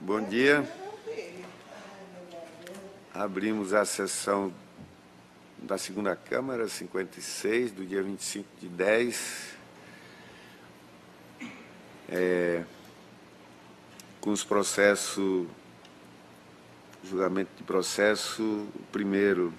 Bom dia. Abrimos a sessão da segunda Câmara, 56, do dia 25 de 10. É, com os processos, julgamento de processo, o primeiro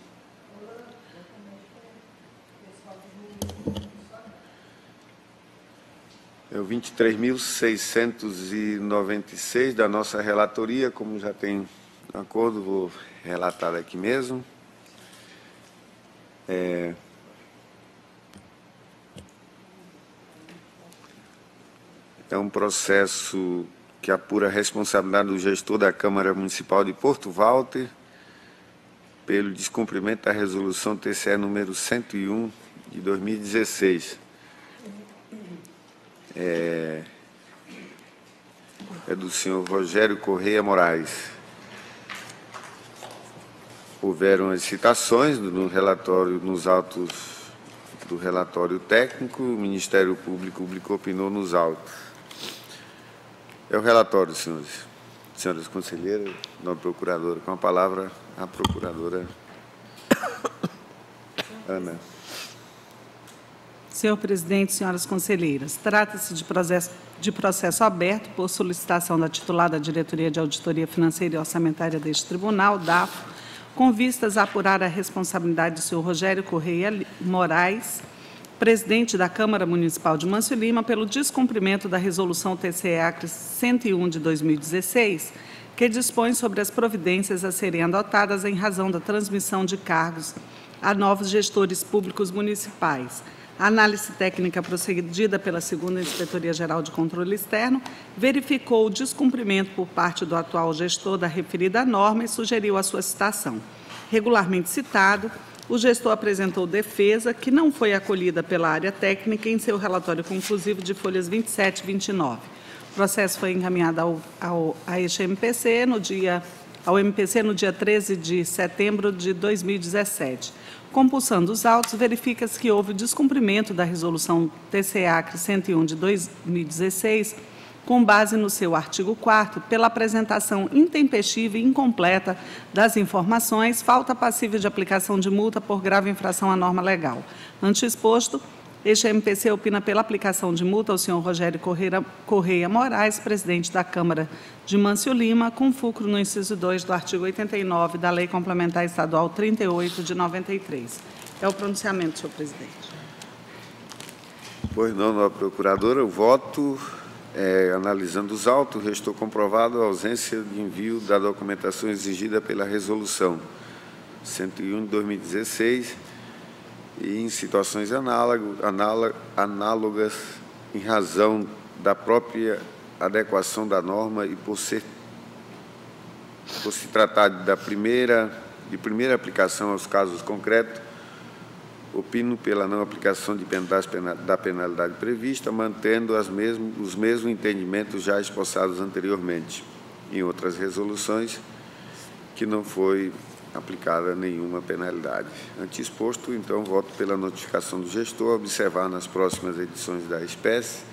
É o 23.696 da nossa relatoria, como já tem acordo, vou relatar aqui mesmo. É... é um processo que apura a responsabilidade do gestor da Câmara Municipal de Porto Walter pelo descumprimento da resolução TCE número 101 de 2016 é, é do senhor Rogério Correia Moraes. Houveram as citações no relatório, nos autos do relatório técnico, o Ministério Público publicou, opinou nos autos. É o relatório, senhores. Senhoras conselheiras, nova procuradora, com a palavra a procuradora Ana. Senhor presidente, senhoras conselheiras, trata-se de processo, de processo aberto por solicitação da titulada Diretoria de Auditoria Financeira e Orçamentária deste Tribunal, DAFO, com vistas a apurar a responsabilidade do senhor Rogério Correia Moraes, presidente da Câmara Municipal de Mâncio Lima, pelo descumprimento da Resolução TCE Acre 101 de 2016, que dispõe sobre as providências a serem adotadas em razão da transmissão de cargos a novos gestores públicos municipais, a análise técnica procedida pela segunda Inspetoria Geral de Controle Externo verificou o descumprimento por parte do atual gestor da referida norma e sugeriu a sua citação. Regularmente citado, o gestor apresentou defesa que não foi acolhida pela área técnica em seu relatório conclusivo de folhas 27 e 29. O processo foi encaminhado ao, ao, a este MPC no dia, ao MPC no dia 13 de setembro de 2017. Compulsando os autos, verifica-se que houve descumprimento da resolução TCA 101 de 2016, com base no seu artigo 4 pela apresentação intempestiva e incompleta das informações, falta passível de aplicação de multa por grave infração à norma legal. Ante exposto, este MPC opina pela aplicação de multa ao senhor Rogério Correia, Correia Moraes, presidente da Câmara de Mâncio Lima, com fulcro no inciso 2 do artigo 89 da Lei Complementar Estadual 38 de 93. É o pronunciamento, senhor presidente. Pois não, nova procuradora, o voto, é, analisando os autos, restou comprovado a ausência de envio da documentação exigida pela resolução 101 de 2016 e em situações análogas em razão da própria adequação da norma e por ser por se tratar da primeira de primeira aplicação aos casos concretos, opino pela não aplicação de da penalidade prevista, mantendo as mesmo, os mesmos entendimentos já expossados anteriormente em outras resoluções, que não foi aplicada nenhuma penalidade. Ante exposto, então, voto pela notificação do gestor, observar nas próximas edições da espécie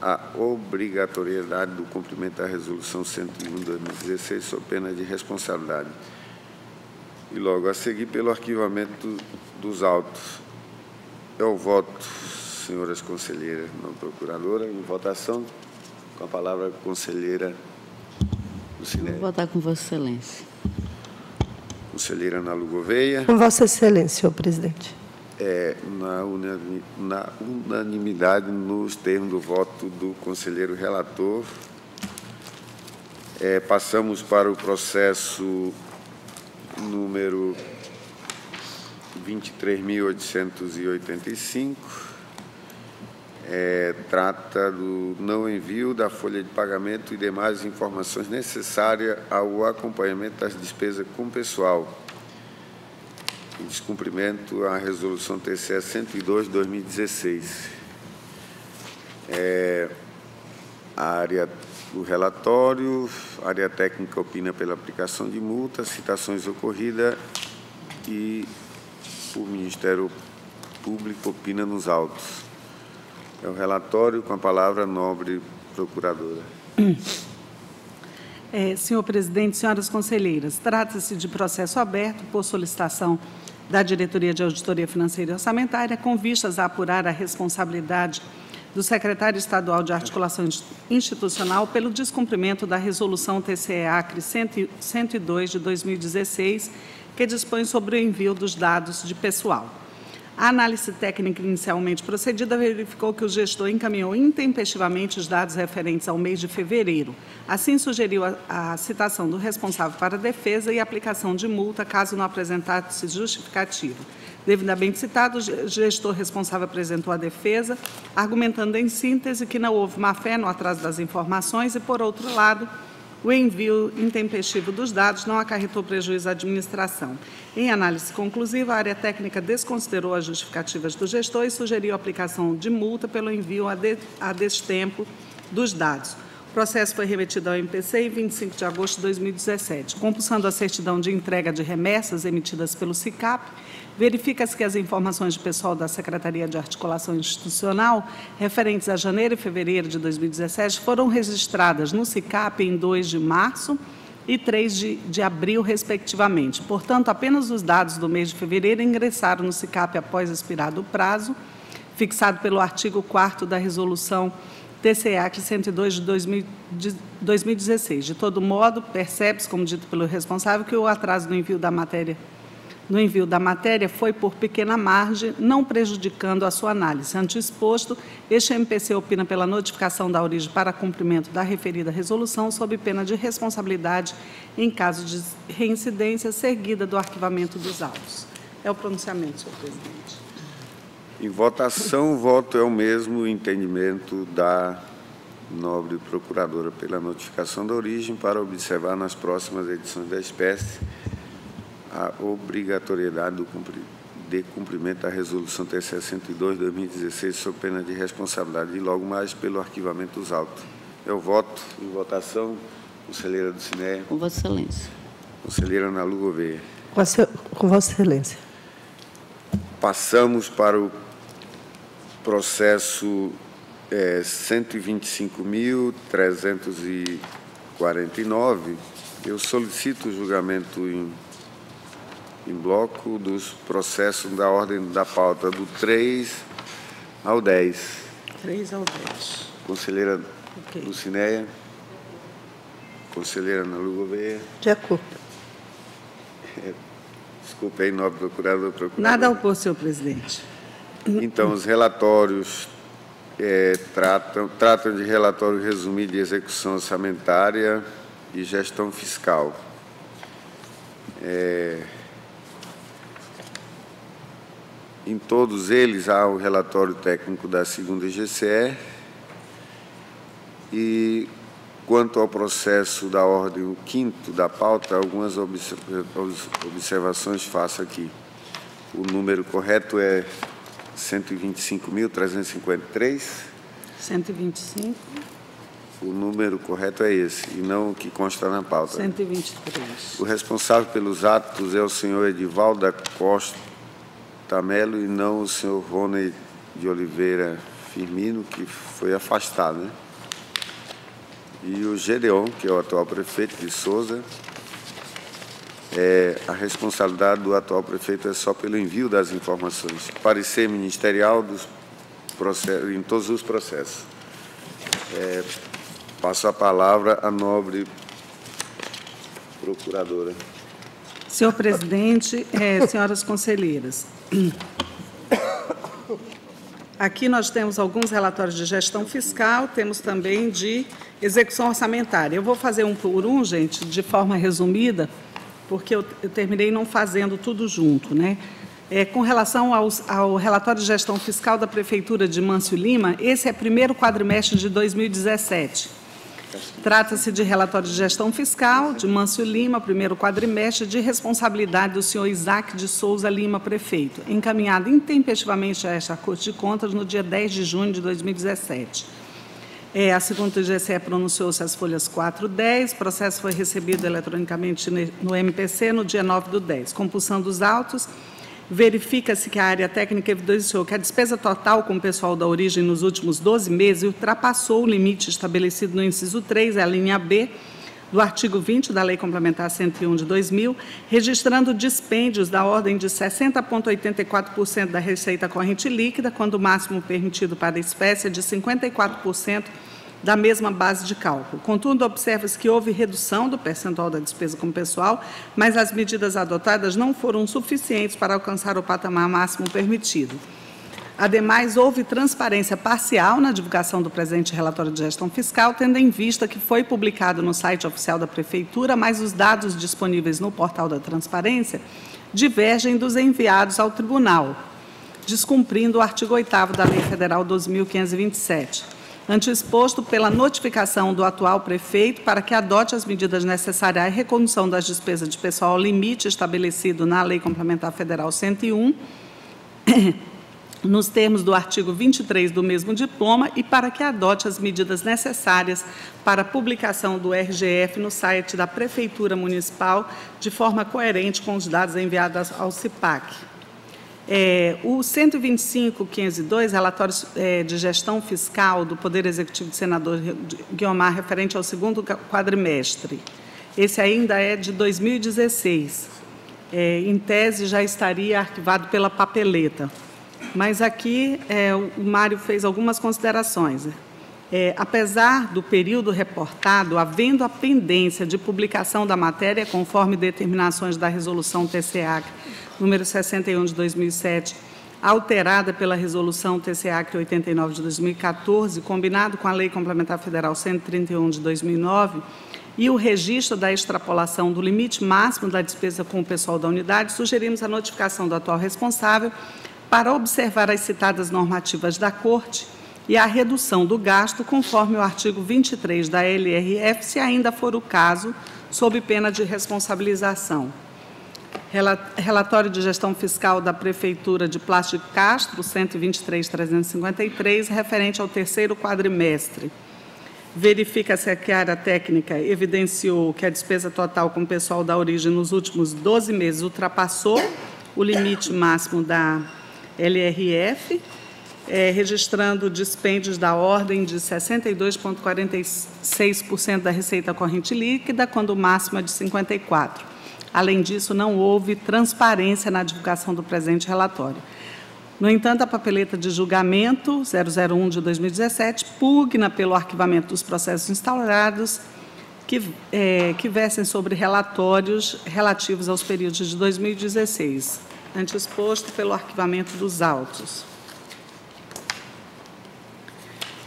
a obrigatoriedade do cumprimento da Resolução 101 de 2016, sob pena de responsabilidade. E logo a seguir, pelo arquivamento dos autos. É o voto, senhoras conselheiras, não procuradora, em votação, com a palavra a conselheira Lucinete. Vou votar com Vossa Excelência. Conselheira Ana. Com Vossa Excelência, senhor presidente. É, na, na unanimidade nos termos do voto do conselheiro relator. É, passamos para o processo número 23.885 é, trata do não envio da folha de pagamento e demais informações necessárias ao acompanhamento das despesas com pessoal, em descumprimento à Resolução TCE 102 de 2016. É, a área do relatório, área técnica opina pela aplicação de multa, citações ocorridas e o Ministério Público opina nos autos. É o relatório com a palavra nobre procuradora. É, senhor presidente, senhoras conselheiras, trata-se de processo aberto por solicitação da Diretoria de Auditoria Financeira e Orçamentária, com vistas a apurar a responsabilidade do secretário estadual de Articulação Institucional pelo descumprimento da Resolução TCE-ACRE 102 de 2016, que dispõe sobre o envio dos dados de pessoal. A análise técnica inicialmente procedida verificou que o gestor encaminhou intempestivamente os dados referentes ao mês de fevereiro. Assim, sugeriu a, a citação do responsável para a defesa e aplicação de multa caso não apresentasse justificativo. Devidamente citado, o gestor responsável apresentou a defesa, argumentando em síntese que não houve má-fé no atraso das informações e, por outro lado, o envio intempestivo dos dados não acarretou prejuízo à administração. Em análise conclusiva, a área técnica desconsiderou as justificativas do gestor e sugeriu a aplicação de multa pelo envio a, de, a destempo dos dados. O processo foi remetido ao MPC em 25 de agosto de 2017. Compulsando a certidão de entrega de remessas emitidas pelo SICAP, verifica-se que as informações de pessoal da Secretaria de Articulação Institucional, referentes a janeiro e fevereiro de 2017, foram registradas no SICAP em 2 de março e 3 de, de abril, respectivamente. Portanto, apenas os dados do mês de fevereiro ingressaram no SICAP após expirado o prazo, fixado pelo artigo 4 da Resolução TCEAC 102 de 2016. De todo modo, percebe-se, como dito pelo responsável, que o atraso no envio da matéria no envio da matéria foi por pequena margem, não prejudicando a sua análise. Ante exposto, este MPC opina pela notificação da origem para cumprimento da referida resolução, sob pena de responsabilidade em caso de reincidência seguida do arquivamento dos autos. É o pronunciamento, senhor presidente. Em votação, o voto é o mesmo entendimento da nobre procuradora pela notificação da origem para observar nas próximas edições da espécie a obrigatoriedade do de cumprimento da Resolução TCE 102 de 2016 sob pena de responsabilidade e logo mais pelo arquivamento dos autos. Eu voto em votação. Conselheira do Cine. Com Vossa Excelência. Conselheira Ana Lu Gouveia. Com Vossa Excelência. Passamos para o processo é, 125.349. Eu solicito o julgamento em em bloco dos processos da ordem da pauta do 3 ao 10. 3 ao 10. Conselheira okay. Lucinéia. Conselheira Ana Lu Gouveia. De acordo. É, desculpe aí, nobre procurador. procurador. Nada ao opor, senhor presidente. Então, os relatórios é, tratam, tratam de relatório resumido de execução orçamentária e gestão fiscal. É, Em todos eles há o relatório técnico da segunda GCE e quanto ao processo da ordem o quinto da pauta, algumas observações faço aqui. O número correto é 125.353. 125. O número correto é esse, e não o que consta na pauta. 123. O responsável pelos atos é o senhor Edivaldo da Costa Tamelo e não o senhor Rony de Oliveira Firmino, que foi afastado. Né? E o Gedeon, que é o atual prefeito de Souza, é, a responsabilidade do atual prefeito é só pelo envio das informações. Parecer ministerial dos processos, em todos os processos. É, passo a palavra à nobre procuradora. Senhor presidente, é, senhoras conselheiras, Aqui nós temos alguns relatórios de gestão fiscal, temos também de execução orçamentária. Eu vou fazer um por um, gente, de forma resumida, porque eu, eu terminei não fazendo tudo junto. Né? É, com relação aos, ao relatório de gestão fiscal da Prefeitura de Mâncio Lima, esse é primeiro quadrimestre de 2017. Trata-se de relatório de gestão fiscal de Mâncio Lima, primeiro quadrimestre, de responsabilidade do senhor Isaac de Souza Lima, prefeito, encaminhado intempestivamente a esta Corte de Contas no dia 10 de junho de 2017. É, a segunda GCE pronunciou-se as folhas 4 e 10, o processo foi recebido eletronicamente no MPC no dia 9 do 10. Compulsão dos autos, verifica-se que a área técnica evidenciou que a despesa total com o pessoal da origem nos últimos 12 meses ultrapassou o limite estabelecido no inciso 3, a linha B, do artigo 20 da Lei Complementar 101 de 2000, registrando dispêndios da ordem de 60,84% da receita corrente líquida, quando o máximo permitido para a espécie é de 54% da mesma base de cálculo. Contudo, observa-se que houve redução do percentual da despesa com pessoal, mas as medidas adotadas não foram suficientes para alcançar o patamar máximo permitido. Ademais, houve transparência parcial na divulgação do presente relatório de gestão fiscal, tendo em vista que foi publicado no site oficial da Prefeitura, mas os dados disponíveis no portal da transparência divergem dos enviados ao tribunal, descumprindo o artigo 8 da Lei Federal 2527 exposto pela notificação do atual prefeito para que adote as medidas necessárias à recondução das despesas de pessoal ao limite estabelecido na Lei Complementar Federal 101, nos termos do artigo 23 do mesmo diploma e para que adote as medidas necessárias para a publicação do RGF no site da Prefeitura Municipal de forma coerente com os dados enviados ao CIPAC. É, o 125.502, relatório é, de gestão fiscal do Poder Executivo do senador Guiomar, referente ao segundo quadrimestre. Esse ainda é de 2016. É, em tese, já estaria arquivado pela papeleta. Mas aqui é, o Mário fez algumas considerações. É, apesar do período reportado, havendo a pendência de publicação da matéria, conforme determinações da resolução TCA número 61 de 2007, alterada pela resolução TCA 89 de 2014, combinado com a Lei Complementar Federal 131 de 2009, e o registro da extrapolação do limite máximo da despesa com o pessoal da unidade, sugerimos a notificação do atual responsável para observar as citadas normativas da Corte e a redução do gasto, conforme o artigo 23 da LRF, se ainda for o caso, sob pena de responsabilização. Relatório de gestão fiscal da Prefeitura de Plástico Castro, 123.353, referente ao terceiro quadrimestre. Verifica-se que a área técnica evidenciou que a despesa total com o pessoal da origem nos últimos 12 meses ultrapassou o limite máximo da LRF, é, registrando dispêndios da ordem de 62,46% da receita corrente líquida, quando o máximo é de 54%. Além disso, não houve transparência na divulgação do presente relatório. No entanto, a papeleta de julgamento 001 de 2017 pugna pelo arquivamento dos processos instaurados que, é, que versem sobre relatórios relativos aos períodos de 2016, antexposto pelo arquivamento dos autos.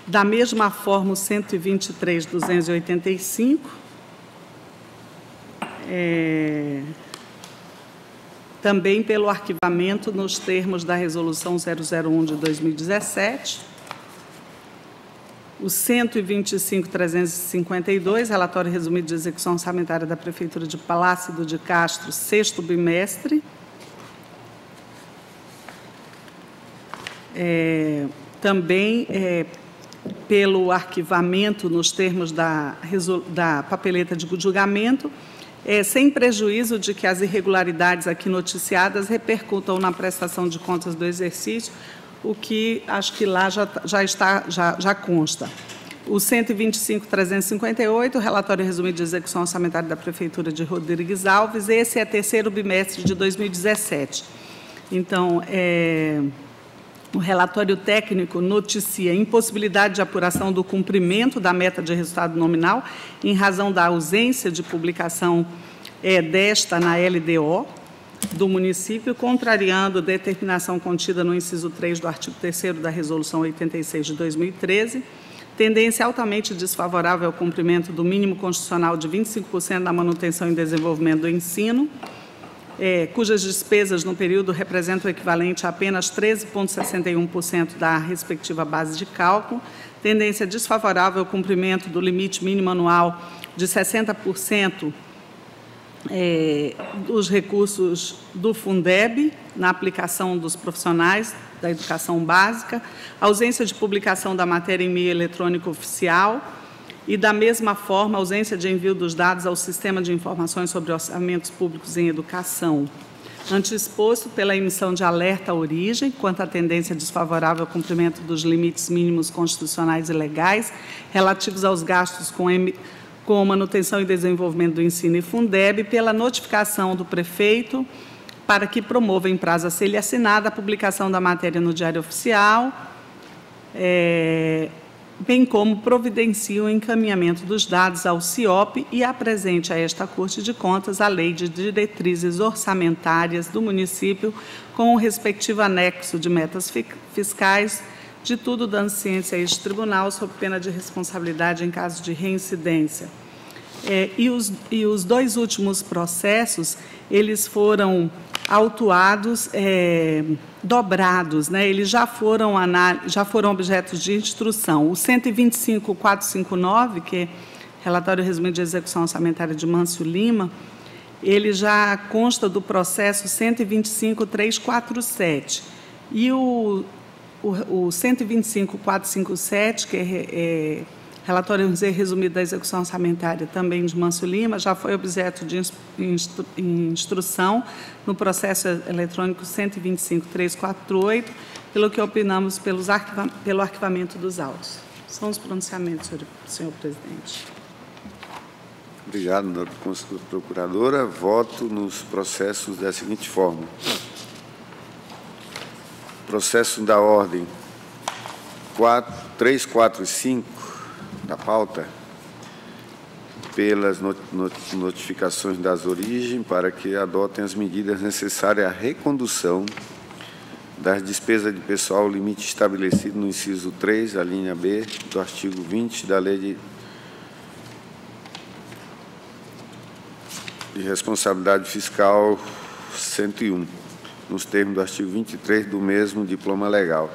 Da mesma forma, o 123.285 é, também pelo arquivamento nos termos da Resolução 001 de 2017. O 125.352, relatório resumido de execução orçamentária da Prefeitura de Palácio de Castro, sexto bimestre. É, também é, pelo arquivamento nos termos da, da papeleta de julgamento é, sem prejuízo de que as irregularidades aqui noticiadas repercutam na prestação de contas do exercício, o que acho que lá já, já está, já, já consta. O 125.358, relatório resumido de execução orçamentária da Prefeitura de Rodrigues Alves, esse é terceiro bimestre de 2017. Então, é, o relatório técnico noticia impossibilidade de apuração do cumprimento da meta de resultado nominal em razão da ausência de publicação é, desta na LDO do município, contrariando determinação contida no inciso 3 do artigo 3 da Resolução 86 de 2013, tendência altamente desfavorável ao cumprimento do mínimo constitucional de 25% na manutenção e desenvolvimento do ensino, é, cujas despesas no período representam o equivalente a apenas 13,61% da respectiva base de cálculo, tendência desfavorável ao cumprimento do limite mínimo anual de 60% é, dos recursos do Fundeb na aplicação dos profissionais da educação básica, ausência de publicação da matéria em meio eletrônico oficial, e, da mesma forma, ausência de envio dos dados ao Sistema de Informações sobre Orçamentos Públicos em Educação. Antexposto pela emissão de alerta à origem quanto à tendência desfavorável ao cumprimento dos limites mínimos constitucionais e legais relativos aos gastos com, com manutenção e desenvolvimento do ensino e Fundeb, pela notificação do prefeito para que promova em prazo a ser assinada a publicação da matéria no Diário Oficial, é, bem como providencia o encaminhamento dos dados ao CIOP e apresente a esta Corte de Contas a Lei de Diretrizes Orçamentárias do município com o respectivo anexo de metas fiscais, de tudo dando ciência a este tribunal, sob pena de responsabilidade em caso de reincidência. É, e, os, e os dois últimos processos, eles foram autuados é, dobrados, né? eles já foram, já foram objetos de instrução. O 125.459, que é relatório resumido de execução orçamentária de Mâncio Lima, ele já consta do processo 125.347. E o, o, o 125.457, que é, é Relatório resumido da execução orçamentária também de Manso Lima já foi objeto de instru instrução no processo eletrônico 125348, pelo que opinamos pelos arquiva pelo arquivamento dos autos. São os pronunciamentos, senhor, senhor presidente. Obrigado, procuradora. Voto nos processos da seguinte forma. Processo da ordem 4, 3, 4 e 5 da pauta pelas notificações das origens para que adotem as medidas necessárias à recondução das despesas de pessoal limite estabelecido no inciso 3, a linha B, do artigo 20 da Lei de, de Responsabilidade Fiscal 101, nos termos do artigo 23 do mesmo diploma legal.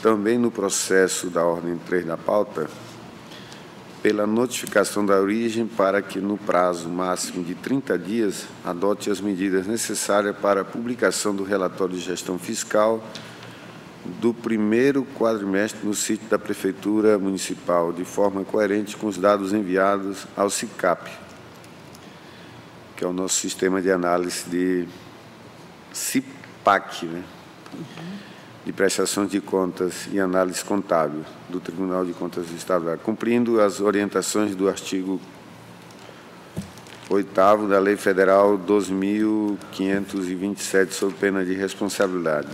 Também no processo da ordem 3 da pauta, pela notificação da origem para que, no prazo máximo de 30 dias, adote as medidas necessárias para a publicação do relatório de gestão fiscal do primeiro quadrimestre no sítio da Prefeitura Municipal, de forma coerente com os dados enviados ao CICAP, que é o nosso sistema de análise de CIPAC, né? Uhum de prestação de contas e análise contábil do Tribunal de Contas do Estado, cumprindo as orientações do artigo 8 da Lei Federal 12.527, sob pena de responsabilidade.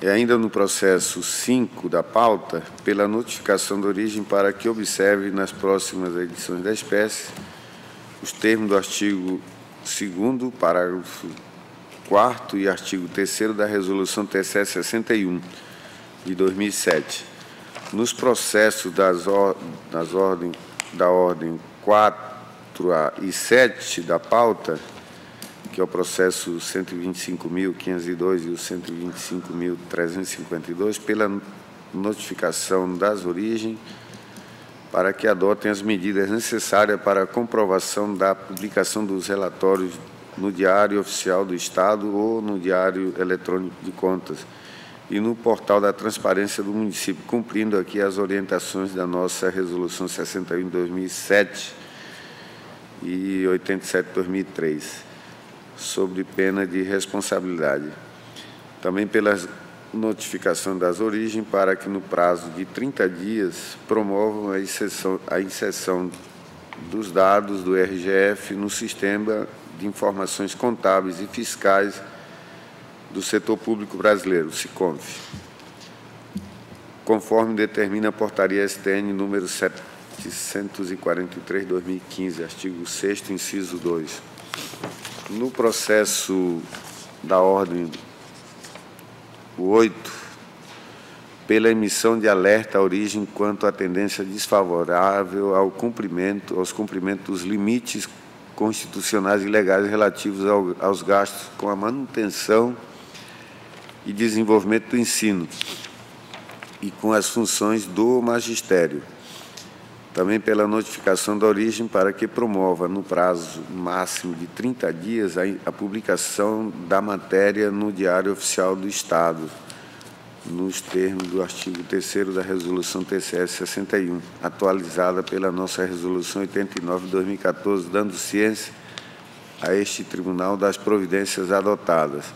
E ainda no processo 5 da pauta, pela notificação de origem para que observe nas próximas edições da espécie os termos do artigo 2 parágrafo 4 e artigo 3 da Resolução TCE 61, de 2007. Nos processos das, or das ordem, da ordem 4 a e 7 da pauta, que é o processo 125.502 e o 125.352, pela notificação das origens, para que adotem as medidas necessárias para a comprovação da publicação dos relatórios no Diário Oficial do Estado ou no Diário Eletrônico de Contas e no portal da transparência do município, cumprindo aqui as orientações da nossa Resolução 61 de 2007 e 87 de 2003, sobre pena de responsabilidade. Também pela notificação das origens para que no prazo de 30 dias promovam a inserção, a inserção dos dados do RGF no sistema de Informações Contábeis e Fiscais do Setor Público Brasileiro, SICONF, conforme determina a Portaria STN número 743-2015, artigo 6 inciso 2. No processo da ordem 8, pela emissão de alerta à origem quanto à tendência desfavorável ao cumprimento, aos cumprimentos dos limites constitucionais e legais relativos ao, aos gastos com a manutenção e desenvolvimento do ensino e com as funções do magistério. Também pela notificação da origem para que promova, no prazo máximo de 30 dias, a, a publicação da matéria no Diário Oficial do Estado nos termos do artigo 3 da Resolução TCS 61, atualizada pela nossa Resolução 89 de 2014, dando ciência a este tribunal das providências adotadas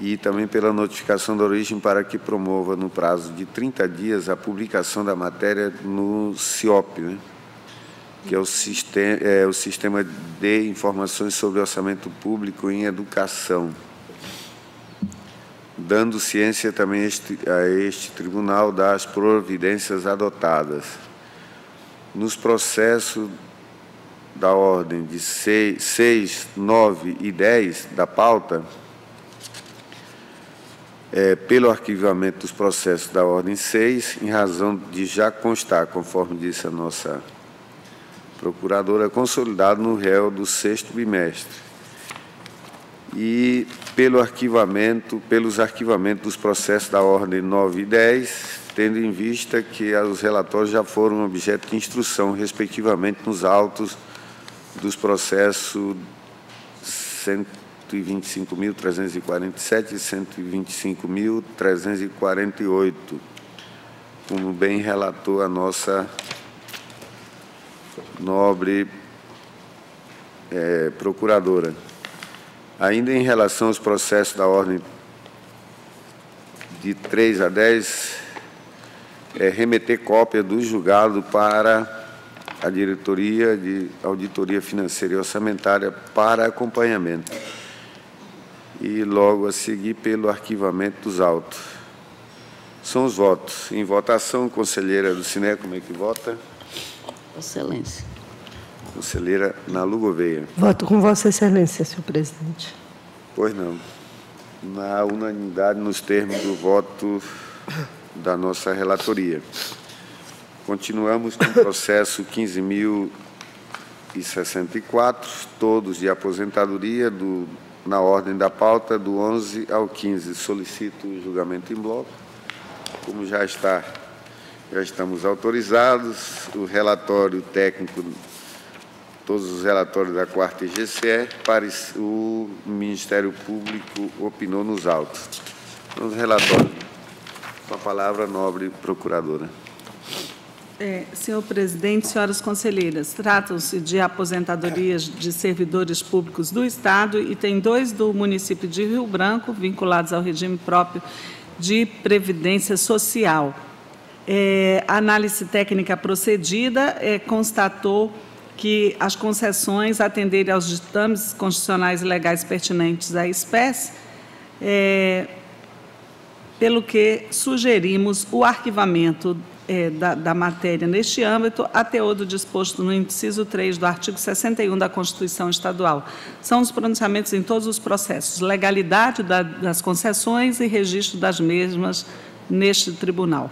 e também pela notificação da origem para que promova, no prazo de 30 dias, a publicação da matéria no CIOP, né? que é o, sistema, é o Sistema de Informações sobre Orçamento Público em Educação, dando ciência também este, a este tribunal das providências adotadas. Nos processos da ordem de 6, 9 e 10 da pauta, é, pelo arquivamento dos processos da ordem 6, em razão de já constar, conforme disse a nossa procuradora, consolidado no réu do sexto bimestre. E pelo arquivamento, pelos arquivamentos dos processos da ordem 9 e 10, tendo em vista que os relatórios já foram objeto de instrução, respectivamente, nos autos dos processos 125.347 e 125.348, como bem relatou a nossa nobre é, procuradora. Ainda em relação aos processos da ordem de 3 a 10, é, remeter cópia do julgado para a diretoria de auditoria financeira e orçamentária para acompanhamento e logo a seguir pelo arquivamento dos autos. São os votos. Em votação, conselheira do Cine, como é que vota? Excelência. Conselheira Nalu Gouveia. Voto com Vossa Excelência, senhor presidente. Pois não. Na unanimidade, nos termos do voto da nossa relatoria. Continuamos com o processo 15.064, todos de aposentadoria, do, na ordem da pauta, do 11 ao 15. Solicito o julgamento em bloco. Como já está, já estamos autorizados, o relatório técnico, todos os relatórios da quarta IGCE, o Ministério Público opinou nos autos. Nos relatórios. Com a palavra, nobre procuradora. É, senhor presidente, senhoras conselheiras, tratam-se de aposentadorias de servidores públicos do Estado e tem dois do município de Rio Branco, vinculados ao regime próprio de previdência social. É, a análise técnica procedida é, constatou que as concessões atenderem aos ditames constitucionais e legais pertinentes à espécie, é, pelo que sugerimos o arquivamento é, da, da, matéria neste âmbito, até o do disposto no inciso 3 do artigo 61 da Constituição Estadual. São os pronunciamentos em todos os processos, legalidade da, das concessões e registro das mesmas neste tribunal.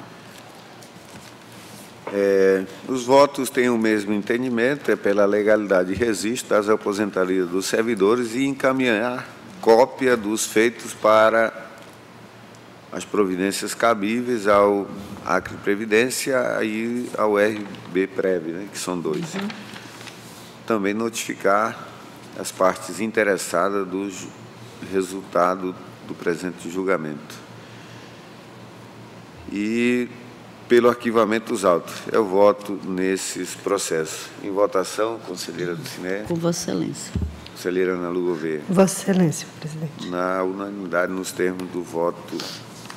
É, os votos têm o mesmo entendimento, é pela legalidade e registro das aposentarias dos servidores e encaminhar cópia dos feitos para as providências cabíveis ao Acre Previdência e ao RB Prev, né, que são dois. Uhum. Também notificar as partes interessadas do resultado do presente julgamento. E pelo arquivamento dos autos. Eu voto nesses processos. Em votação, conselheira do Cine. Com Vossa Excelência. Conselheira Ana Lu Gouveia. Vossa Excelência, presidente. Na unanimidade, nos termos do voto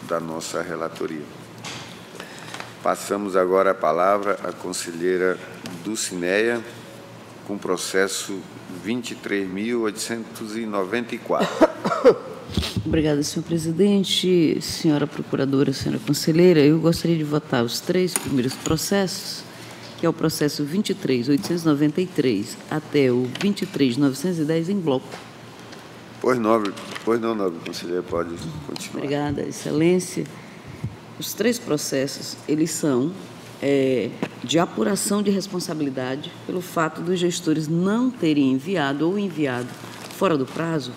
da nossa relatoria. Passamos agora a palavra à conselheira Dulcineia, com processo 23.894. Obrigada, senhor presidente, senhora procuradora, senhora conselheira. Eu gostaria de votar os três primeiros processos, que é o processo 23.893 até o 23.910 em bloco. Pois, nobre, pois não, nobre conselheiro, pode continuar. Obrigada, excelência. Os três processos, eles são é, de apuração de responsabilidade pelo fato dos gestores não terem enviado ou enviado fora do prazo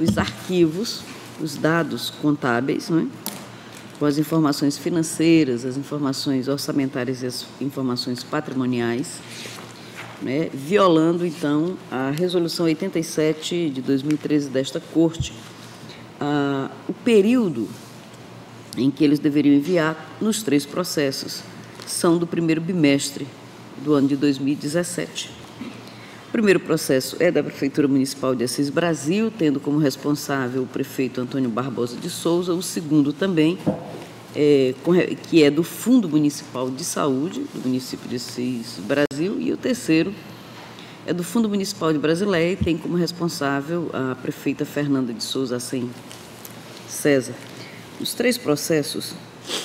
os arquivos, os dados contábeis, é? com as informações financeiras, as informações orçamentárias e as informações patrimoniais, né, violando então a resolução 87 de 2013 desta Corte, ah, o período em que eles deveriam enviar nos três processos são do primeiro bimestre do ano de 2017. O primeiro processo é da Prefeitura Municipal de Assis Brasil, tendo como responsável o prefeito Antônio Barbosa de Souza. O segundo também, é, que é do Fundo Municipal de Saúde, do município de Assis Brasil. E o terceiro é do Fundo Municipal de Brasileia e tem como responsável a prefeita Fernanda de Souza Assim César. Os três processos,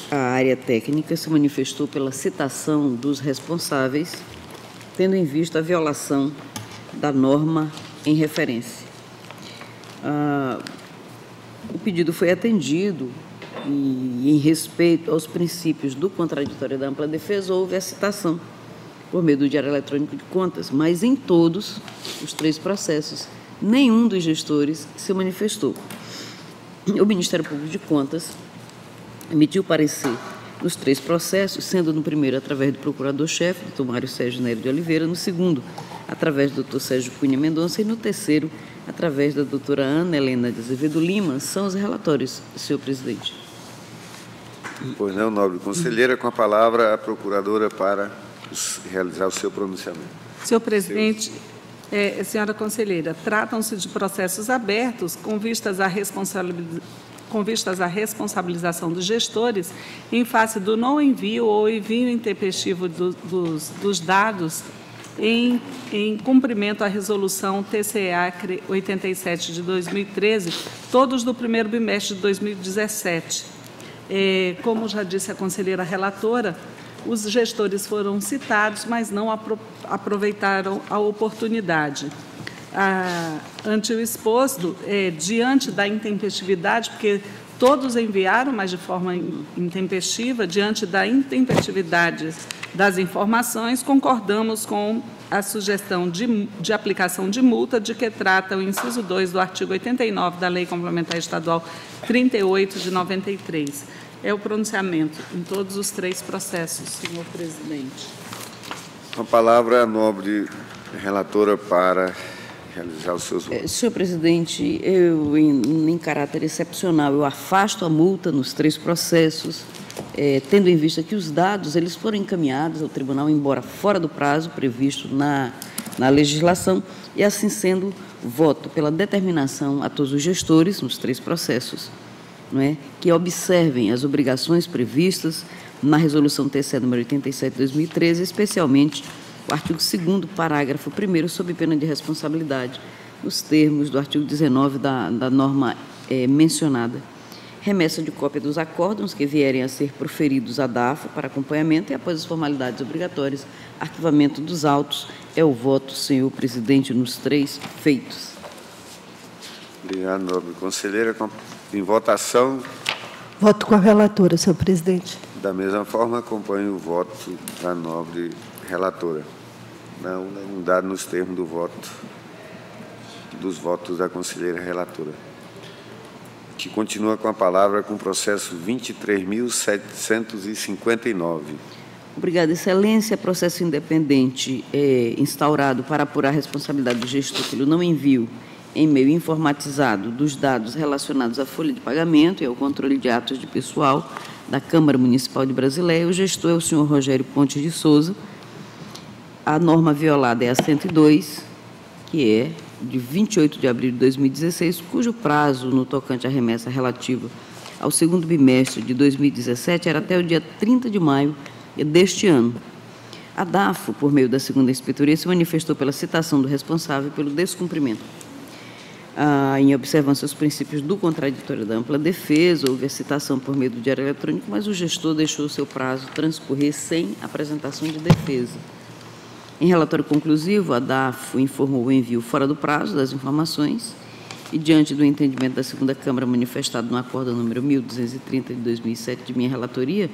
a área técnica se manifestou pela citação dos responsáveis, tendo em vista a violação da norma em referência. Ah, o pedido foi atendido e, em respeito aos princípios do contraditório da ampla defesa, houve a citação por meio do Diário Eletrônico de Contas, mas em todos os três processos, nenhum dos gestores se manifestou. O Ministério Público de Contas emitiu parecer nos três processos, sendo no primeiro através do procurador-chefe, doutor Mário Sérgio Nery de Oliveira, no segundo, através do doutor Sérgio Cunha Mendonça, e no terceiro, através da doutora Ana Helena de Azevedo Lima, são os relatórios, senhor presidente. Pois não, nobre conselheira, com a palavra a procuradora para realizar o seu pronunciamento. Senhor presidente, é, senhora conselheira, tratam-se de processos abertos com vistas à responsabilidade com vistas à responsabilização dos gestores em face do não envio ou envio intempestivo do, dos, dos dados em, em, cumprimento à resolução TCA 87 de 2013, todos do primeiro bimestre de 2017. É, como já disse a conselheira relatora, os gestores foram citados, mas não apro aproveitaram a oportunidade. Ah, ante o exposto, é, diante da intempestividade, porque todos enviaram, mas de forma intempestiva, diante da intempestividade das informações, concordamos com a sugestão de, de, aplicação de multa de que trata o inciso 2 do artigo 89 da Lei Complementar Estadual 38 de 93 é o pronunciamento em todos os três processos, senhor presidente. A palavra, a nobre relatora para realizar os seus votos. É, senhor presidente, eu, em, em, caráter excepcional, eu afasto a multa nos três processos, é, tendo em vista que os dados eles foram encaminhados ao tribunal, embora fora do prazo previsto na, na legislação, e assim sendo, voto pela determinação a todos os gestores nos três processos não é, que observem as obrigações previstas na Resolução TCE número 87 de 2013, especialmente o artigo 2 parágrafo 1 sob pena de responsabilidade, nos termos do artigo 19 da, da norma é, mencionada. Remessa de cópia dos acórdãos que vierem a ser proferidos à DAFA para acompanhamento e, após as formalidades obrigatórias, arquivamento dos autos. É o voto, senhor presidente, nos três feitos. Obrigado, nobre conselheira. Em votação. Voto com a relatora, senhor presidente. Da mesma forma, acompanho o voto da nobre relatora. Não unanimidade nos termos do voto, dos votos da conselheira relatora. Que continua com a palavra com o processo 23.759. Obrigada, Excelência. Processo independente é, instaurado para apurar a responsabilidade do gestor pelo não envio em meio informatizado dos dados relacionados à folha de pagamento e ao controle de atos de pessoal da Câmara Municipal de Brasileia. O gestor é o senhor Rogério Pontes de Souza. A norma violada é a 102, que é de 28 de abril de 2016, cujo prazo no tocante à remessa relativa ao segundo bimestre de 2017 era até o dia 30 de maio deste ano. A DAFO, por meio da segunda inspetoria, se manifestou pela citação do responsável pelo descumprimento ah, em observância aos princípios do contraditório da ampla defesa, houve a citação por meio do diário eletrônico, mas o gestor deixou o seu prazo transcorrer sem apresentação de defesa. Em relatório conclusivo, a DAFO informou o envio fora do prazo das informações e, diante do entendimento da segunda Câmara manifestado no acordo número 1230 de 2007 de minha relatoria,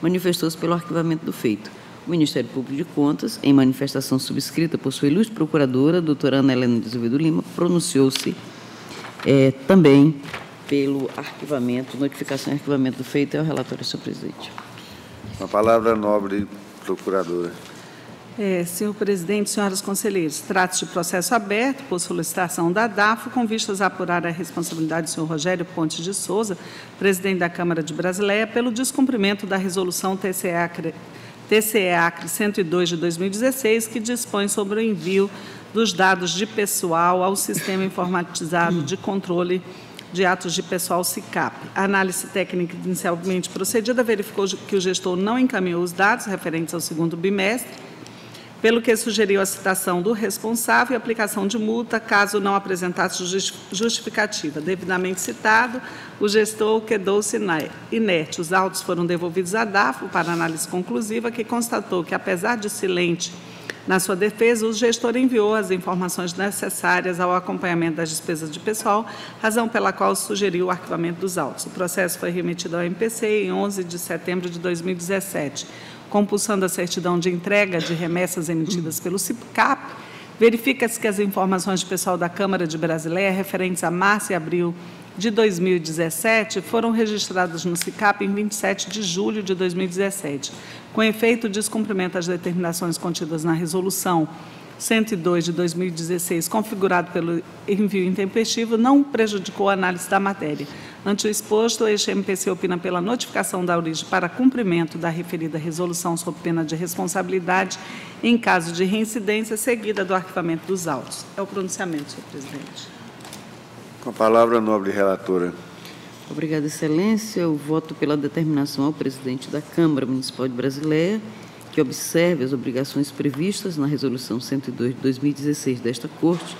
manifestou-se pelo arquivamento do feito. O Ministério Público de Contas, em manifestação subscrita por sua ilustre procuradora, doutora Ana Helena de Azevedo Lima, pronunciou-se é, também pelo arquivamento, notificação e arquivamento do feito. É o relatório, senhor presidente. A palavra nobre procuradora. É, senhor presidente, senhoras conselheiros, trata-se de processo aberto por solicitação da DAFO, com vistas a apurar a responsabilidade do senhor Rogério Pontes de Souza, presidente da Câmara de Brasileia, pelo descumprimento da resolução TCA TCE Acre 102 de 2016, que dispõe sobre o envio dos dados de pessoal ao sistema informatizado de controle de atos de pessoal SICAP. A análise técnica inicialmente procedida verificou que o gestor não encaminhou os dados referentes ao segundo bimestre, pelo que sugeriu a citação do responsável e aplicação de multa caso não apresentasse justificativa. Devidamente citado, o gestor quedou-se inerte. Os autos foram devolvidos à DAFO para análise conclusiva, que constatou que, apesar de silente na sua defesa, o gestor enviou as informações necessárias ao acompanhamento das despesas de pessoal, razão pela qual sugeriu o arquivamento dos autos. O processo foi remetido ao MPC em 11 de setembro de 2017. Compulsando a certidão de entrega de remessas emitidas pelo CIPCAP, verifica-se que as informações de pessoal da Câmara de Brasileia referentes a março e abril de 2017 foram registradas no CICAP em 27 de julho de 2017. Com efeito, descumprimento das determinações contidas na Resolução 102 de 2016, configurado pelo envio intempestivo, não prejudicou a análise da matéria. Ante o exposto, este MPC opina pela notificação da origem para cumprimento da referida resolução sob pena de responsabilidade em caso de reincidência seguida do arquivamento dos autos. É o pronunciamento, senhor presidente. Com a palavra, a nobre relatora. Obrigada, Excelência. Eu voto pela determinação ao presidente da Câmara Municipal de Brasileia que observe as obrigações previstas na Resolução 102 de 2016 desta Corte,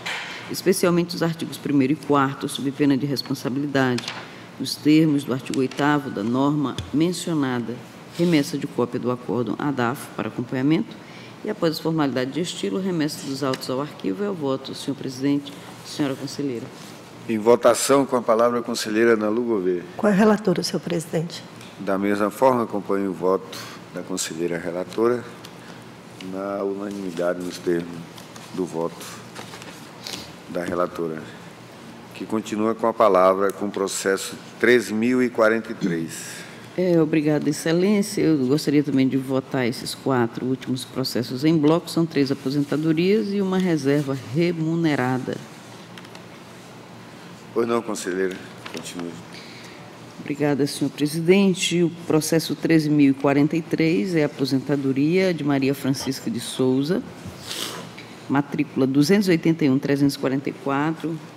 especialmente os artigos 1 e 4, sob pena de responsabilidade, nos termos do artigo 8 da norma mencionada, remessa de cópia do acórdão à DAF para acompanhamento, e após as formalidades de estilo, remessa dos autos ao arquivo. É o voto, senhor presidente, senhora conselheira. Em votação, com a palavra a conselheira Ana Lu Gouveia. Qual é a relatora, senhor presidente? Da mesma forma, acompanho o voto da conselheira relatora na unanimidade nos termos do voto da relatora, que continua com a palavra com o processo 3.043. É, obrigada, Excelência. Eu gostaria também de votar esses quatro últimos processos em bloco. São três aposentadorias e uma reserva remunerada. Pois não, conselheira. Continue. Obrigada, senhor presidente. O processo 13.043 é a aposentadoria de Maria Francisca de Souza, matrícula 281.344, com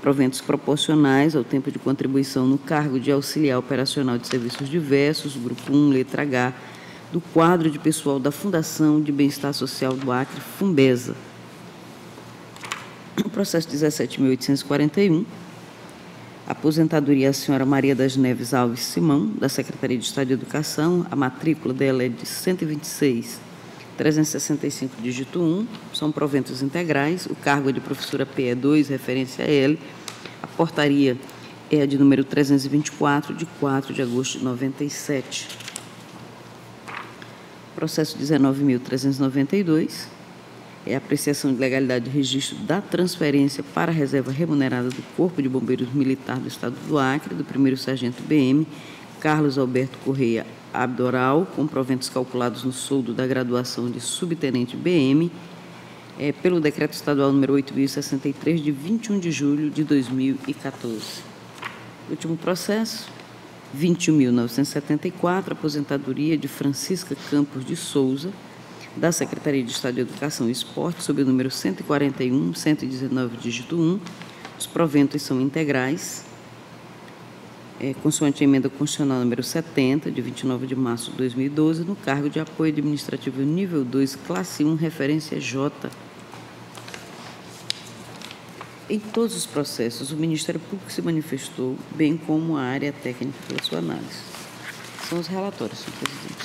proventos proporcionais ao tempo de contribuição no cargo de auxiliar operacional de serviços diversos, grupo 1, letra H, do quadro de pessoal da Fundação de Bem-Estar Social do Acre, Fumbesa. O processo 17.841, aposentadoria a senhora Maria das Neves Alves Simão, da Secretaria de Estado de Educação, a matrícula dela é de 126 365 dígito 1, são proventos integrais, o cargo é de professora PE2, referência a L, a portaria é a de número 324, de 4 de agosto de 97. Processo 19.392, é a apreciação de legalidade de registro da transferência para a reserva remunerada do Corpo de Bombeiros Militar do Estado do Acre, do primeiro sargento BM, Carlos Alberto Correia Abdoral, com proventos calculados no soldo da graduação de subtenente BM, é, pelo Decreto Estadual número 8.063, de 21 de julho de 2014. Último processo, 21.974, aposentadoria de Francisca Campos de Souza, da Secretaria de Estado de Educação e Esporte, sob o número 141, 119, dígito 1. Os proventos são integrais, é, consoante a emenda constitucional número 70, de 29 de março de 2012, no cargo de apoio administrativo nível 2, classe 1, referência J. Em todos os processos, o Ministério Público se manifestou, bem como a área técnica pela sua análise. São os relatórios, senhor presidente.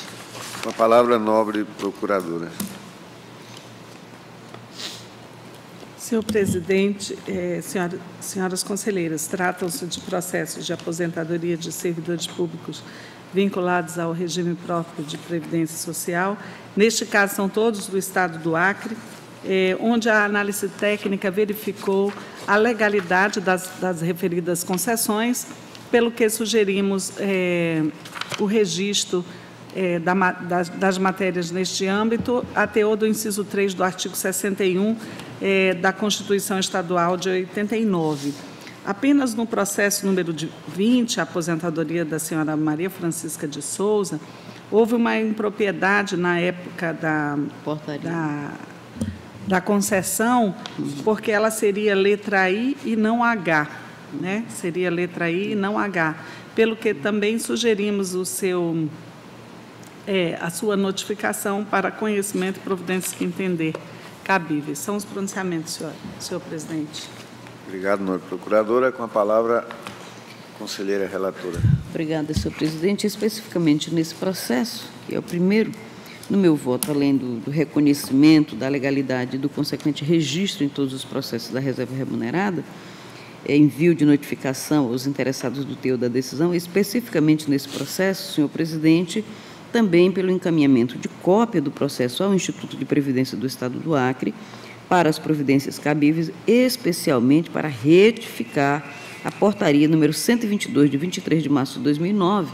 Com a palavra, nobre procuradora. Senhor presidente, eh, senhora, senhoras conselheiras, tratam-se de processos de aposentadoria de servidores públicos vinculados ao regime próprio de previdência social. Neste caso, são todos do Estado do Acre, eh, onde a análise técnica verificou a legalidade das, das referidas concessões, pelo que sugerimos eh, o registro é, da, das, das, matérias neste âmbito, a teor do inciso 3 do artigo 61 é, da Constituição Estadual de 89. Apenas no processo número 20, a aposentadoria da senhora Maria Francisca de Souza, houve uma impropriedade na época da, da da concessão, porque ela seria letra I e não H, né? Seria letra I e não H. Pelo que também sugerimos o seu, é, a sua notificação para conhecimento e providências que entender cabíveis. São os pronunciamentos, senhor, senhor presidente. Obrigado, nobre procuradora. Com a palavra, conselheira relatora. Obrigada, senhor presidente. Especificamente nesse processo, que é o primeiro, no meu voto, além do, do reconhecimento da legalidade e do consequente registro em todos os processos da reserva remunerada, é, envio de notificação aos interessados do teu da decisão, especificamente nesse processo, senhor presidente, também pelo encaminhamento de cópia do processo ao Instituto de Previdência do Estado do Acre para as providências cabíveis, especialmente para retificar a portaria número 122 de 23 de março de 2009,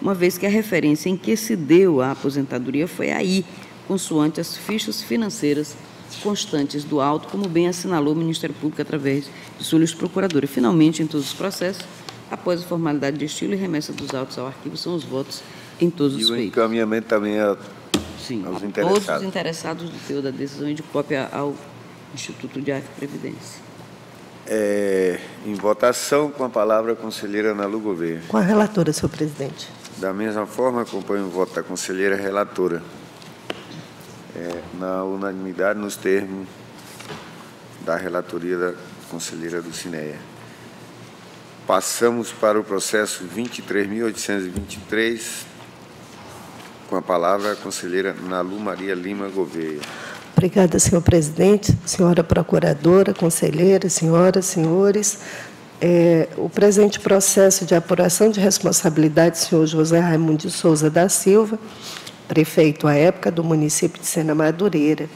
uma vez que a referência em que se deu a aposentadoria foi aí, consoante as fichas financeiras constantes do auto, como bem assinalou o Ministério Público através de sua procuradora. Finalmente, em todos os processos, após a formalidade de estilo e remessa dos autos ao arquivo, são os votos em todos e os o feitos. encaminhamento também a, Sim, aos a interessados. todos os interessados do teu da decisão e de cópia ao Instituto de Arte e Previdência. É, em votação, com a palavra a conselheira Ana Lu Gouveia. Com a relatora, senhor presidente. Da mesma forma, acompanho o voto da conselheira relatora. É, na unanimidade, nos termos da relatoria da conselheira do Cineia. Passamos para o processo 23.823, com a palavra a conselheira Nalu Maria Lima Gouveia. Obrigada, senhor presidente, senhora procuradora, conselheira, senhoras, senhores. É, o presente processo de apuração de responsabilidade do senhor José Raimundo de Souza da Silva, prefeito à época do município de Sena Madureira,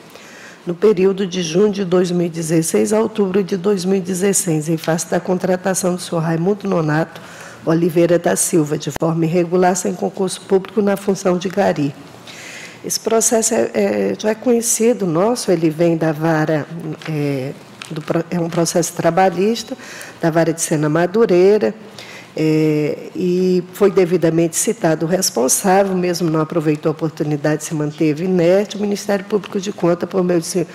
no período de junho de 2016 a outubro de 2016, em face da contratação do senhor Raimundo Nonato Oliveira da Silva, de forma irregular, sem concurso público, na função de gari. Esse processo é, é, já é conhecido nosso, ele vem da vara, é, do, é um processo trabalhista, da vara de Sena Madureira, é, e foi devidamente citado o responsável, mesmo não aproveitou a oportunidade, se manteve inerte, o Ministério Público de Conta, por meio do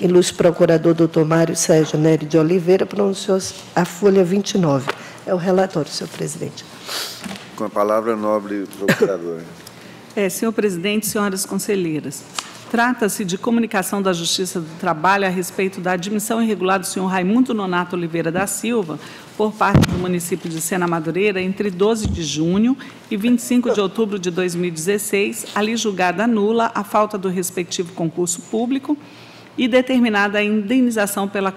ilustre procurador doutor Mário Sérgio Nery de Oliveira, pronunciou a folha 29. É o relatório, senhor presidente. Com a palavra, nobre procuradora. É, senhor presidente, senhoras conselheiras, trata-se de comunicação da Justiça do Trabalho a respeito da admissão irregular do senhor Raimundo Nonato Oliveira da Silva por parte do município de Sena Madureira entre 12 de junho e 25 de outubro de 2016, ali julgada nula a falta do respectivo concurso público e determinada a indenização pela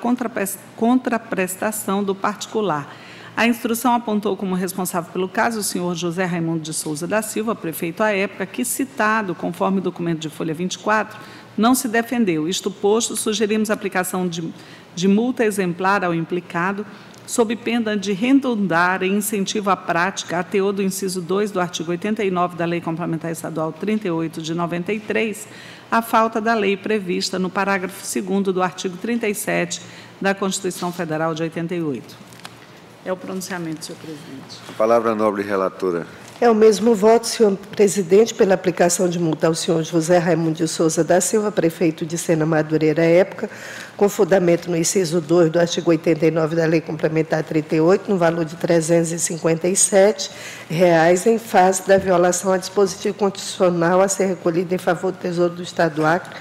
contraprestação do particular. A instrução apontou como responsável pelo caso o senhor José Raimundo de Souza da Silva, prefeito à época, que, citado conforme o documento de folha 24, não se defendeu. Isto posto, sugerimos a aplicação de, de multa exemplar ao implicado, sob pena de redundar em incentivo à prática, a teor do inciso 2 do artigo 89 da Lei Complementar Estadual 38 de 93, a falta da lei prevista no parágrafo 2 do artigo 37 da Constituição Federal de 88. É o pronunciamento, senhor presidente. A palavra nobre relatora. É o mesmo voto, senhor presidente, pela aplicação de multa ao senhor José Raimundo de Souza da Silva, prefeito de Sena Madureira à época, com fundamento no inciso 2 do artigo 89 da Lei Complementar 38, no valor de 357 reais, em face da violação a dispositivo constitucional a ser recolhido em favor do Tesouro do Estado do Acre,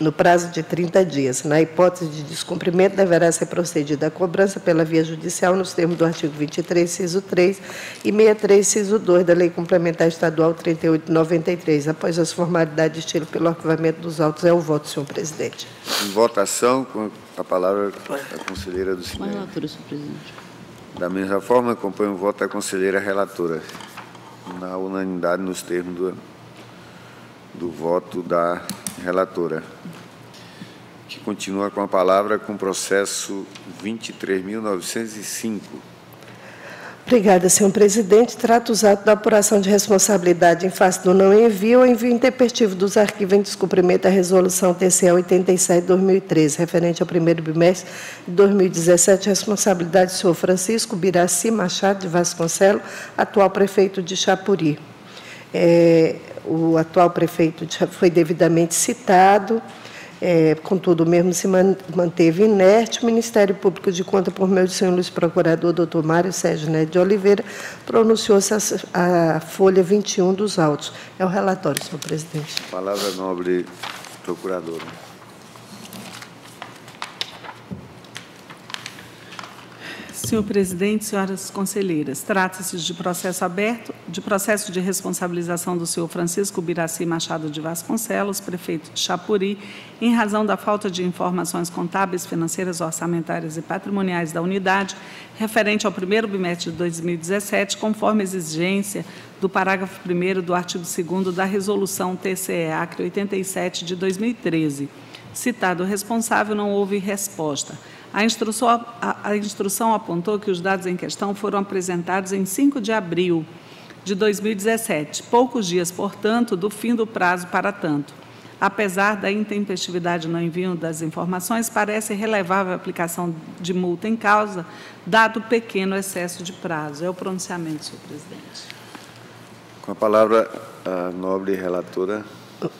no prazo de 30 dias. Na hipótese de descumprimento, deverá ser procedida a cobrança pela via judicial nos termos do artigo 23, inciso 3 e 63, inciso 2 da Lei Complementar Estadual 3893. Após as formalidades de estilo pelo arquivamento dos autos, é o voto, senhor presidente. Em votação, com a palavra a conselheira do a Cinema. relatora, senhor presidente. Da mesma forma, acompanho o voto da conselheira relatora. Na unanimidade, nos termos do, do voto da relatora. Que continua com a palavra com o processo 23.905. Obrigada, senhor presidente. Trata os atos da apuração de responsabilidade em face do não envio ou envio intempestivo dos arquivos em descumprimento da resolução TCE 87-2013, referente ao primeiro bimestre de 2017, responsabilidade do senhor Francisco Biraci Machado de Vasconcelos, atual prefeito de Chapuri. É, o atual prefeito de- foi devidamente citado, É, contudo, mesmo se manteve inerte, o Ministério Público de Conta, por meio do senhor Luiz Procurador, doutor Mário Sérgio Neto de Oliveira, pronunciou-se a, a, folha 21 dos autos. É o relatório, senhor presidente. Palavra nobre, procuradora. Senhor presidente, senhoras conselheiras, trata-se de processo aberto, de processo de responsabilização do senhor Francisco Biraci Machado de Vasconcelos, prefeito de Chapuri, em razão da falta de informações contábeis, financeiras, orçamentárias e patrimoniais da unidade, referente ao primeiro bimestre de 2017, conforme exigência do parágrafo 1 do artigo 2 da Resolução TCE-ACRE 87 de 2013. Citado o responsável, não houve resposta. A instrução, a, a instrução apontou que os dados em questão foram apresentados em 5 de abril de 2017, poucos dias, portanto, do fim do prazo para tanto. Apesar da intempestividade no envio das informações, parece relevável a aplicação de multa em causa, dado o pequeno excesso de prazo. É o pronunciamento, senhor presidente. Com a palavra, a nobre relatora.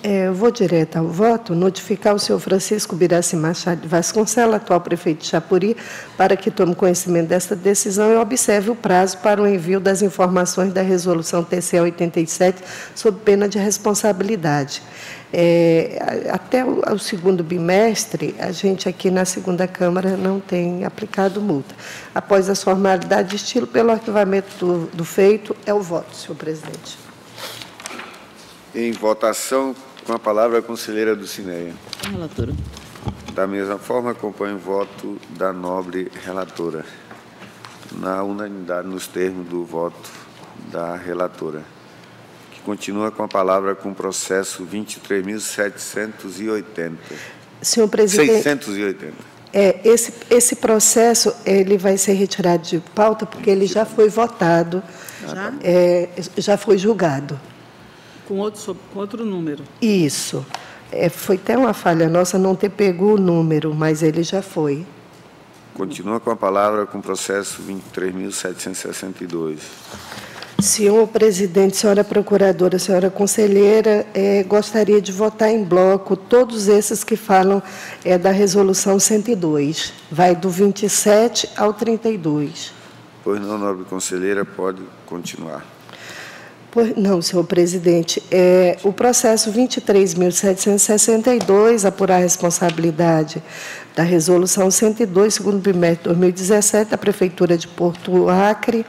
É, eu vou direto ao voto, notificar o senhor Francisco Biraci Machado Vasconcelos, atual prefeito de Chapuri, para que tome conhecimento desta decisão e observe o prazo para o envio das informações da resolução TCE 87, sob pena de responsabilidade. É, até o, o, segundo bimestre, a gente aqui na segunda Câmara não tem aplicado multa. Após as formalidades de estilo, pelo arquivamento do, do feito, é o voto, senhor presidente. Em votação, com a palavra a conselheira do Cineia. Relatora. Da mesma forma, acompanho o voto da nobre relatora, na unanimidade nos termos do voto da relatora, que continua com a palavra com o processo 23.780. Senhor presidente. 680. É, esse, esse processo ele vai ser retirado de pauta porque ele já foi votado, já, é, já foi julgado. Com outro, com outro número. Isso. É, foi até uma falha nossa não ter pego o número, mas ele já foi. Continua com a palavra com o processo 23.762. Senhor presidente, senhora procuradora, senhora conselheira, é, gostaria de votar em bloco todos esses que falam é, da resolução 102. Vai do 27 ao 32. Pois não, nobre conselheira, pode continuar. Não, senhor presidente. É, o processo 23.762, apurar a responsabilidade da resolução 102, segundo bimestre de 2017, da Prefeitura de Porto Acre,